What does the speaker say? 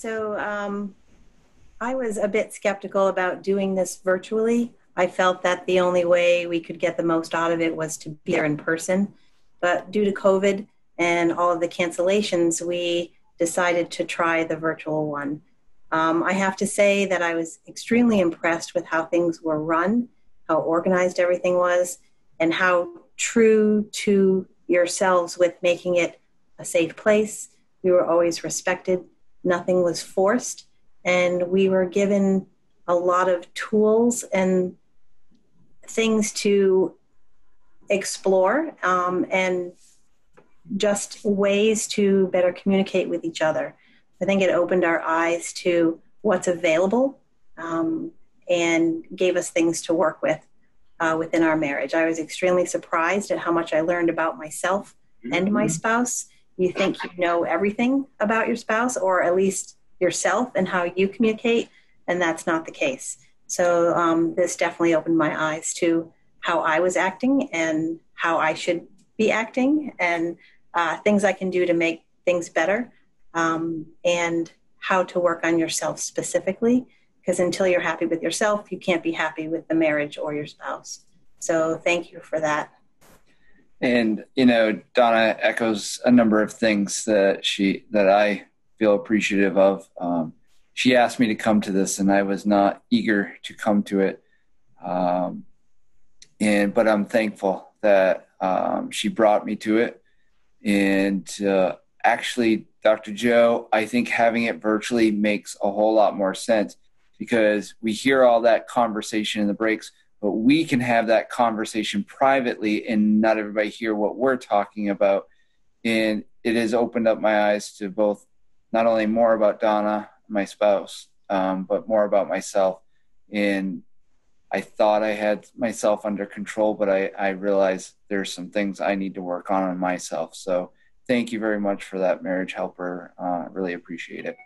So um, I was a bit skeptical about doing this virtually. I felt that the only way we could get the most out of it was to be there in person. But due to COVID and all of the cancellations, we decided to try the virtual one. Um, I have to say that I was extremely impressed with how things were run, how organized everything was, and how true to yourselves with making it a safe place. We were always respected, nothing was forced, and we were given a lot of tools and things to explore um, and just ways to better communicate with each other. I think it opened our eyes to what's available um, and gave us things to work with uh, within our marriage. I was extremely surprised at how much I learned about myself and my mm-hmm. spouse. You think you know everything about your spouse, or at least yourself and how you communicate, and that's not the case. So, um, this definitely opened my eyes to how I was acting and how I should be acting, and uh, things I can do to make things better, um, and how to work on yourself specifically because until you're happy with yourself, you can't be happy with the marriage or your spouse. So thank you for that. And you know, Donna echoes a number of things that she that I feel appreciative of. Um, she asked me to come to this, and I was not eager to come to it. Um, and but I'm thankful that um, she brought me to it. And uh, actually, Dr. Joe, I think having it virtually makes a whole lot more sense because we hear all that conversation in the breaks, but we can have that conversation privately and not everybody hear what we're talking about. And it has opened up my eyes to both not only more about Donna, my spouse, um, but more about myself. And I thought I had myself under control, but I, I realized there's some things I need to work on on myself. So thank you very much for that marriage helper. Uh, really appreciate it.